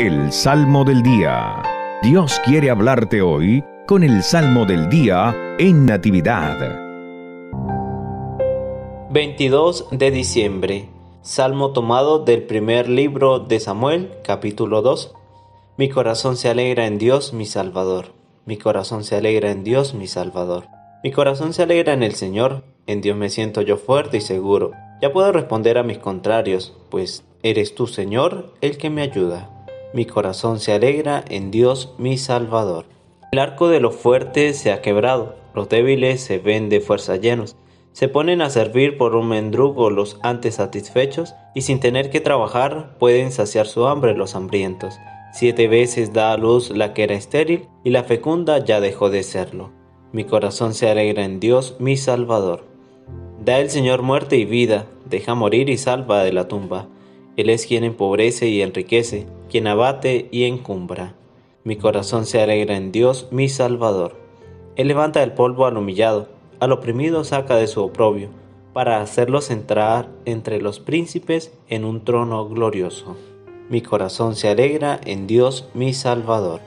El Salmo del Día. Dios quiere hablarte hoy con el Salmo del Día en Natividad. 22 de diciembre. Salmo tomado del primer libro de Samuel, capítulo 2. Mi corazón se alegra en Dios, mi Salvador. Mi corazón se alegra en Dios, mi Salvador. Mi corazón se alegra en el Señor, en Dios me siento yo fuerte y seguro. Ya puedo responder a mis contrarios, pues eres tú, Señor, el que me ayuda. Mi corazón se alegra en Dios mi Salvador. El arco de los fuertes se ha quebrado, los débiles se ven de fuerza llenos. Se ponen a servir por un mendrugo los antes satisfechos y sin tener que trabajar pueden saciar su hambre los hambrientos. Siete veces da a luz la que era estéril y la fecunda ya dejó de serlo. Mi corazón se alegra en Dios mi Salvador. Da el Señor muerte y vida, deja morir y salva de la tumba. Él es quien empobrece y enriquece, quien abate y encumbra. Mi corazón se alegra en Dios, mi Salvador. Él levanta del polvo al humillado, al oprimido saca de su oprobio, para hacerlos entrar entre los príncipes en un trono glorioso. Mi corazón se alegra en Dios, mi Salvador.